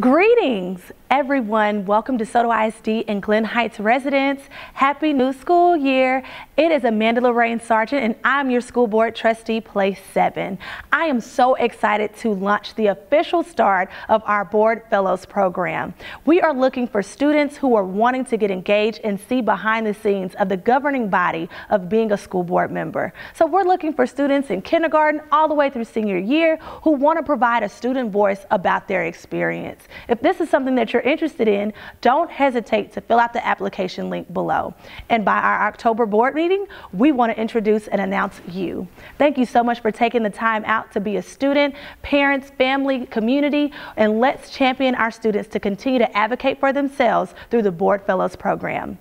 Greetings, everyone. Welcome DeSoto ISD and Glen Heights residents. Happy new school year. It is Amanda Lorraine Sargent, and I'm your school board trustee, place seven. I am so excited to launch the official start of our Board Fellows program. We are looking for students who are wanting to get engaged and see behind the scenes of the governing body of being a school board member. So we're looking for students in kindergarten all the way through senior year who want to provide a student voice about their experience. If this is something that you're interested in, don't hesitate to fill out the application link below. And by our October board meeting, we want to introduce and announce you. Thank you so much for taking the time out to be a student, parents, family, community, and let's champion our students to continue to advocate for themselves through the Board Fellows program.